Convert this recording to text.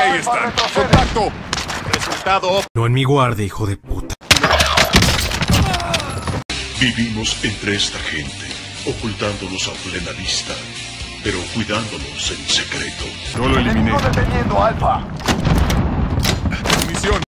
ahí están. ¡Contacto! Resultado No en mi guardia, hijo de puta. Vivimos entre esta gente, ocultándolos a plena vista, pero cuidándolos en secreto. Yo lo eliminé. Enemigo deteniendo Alfa. Misión.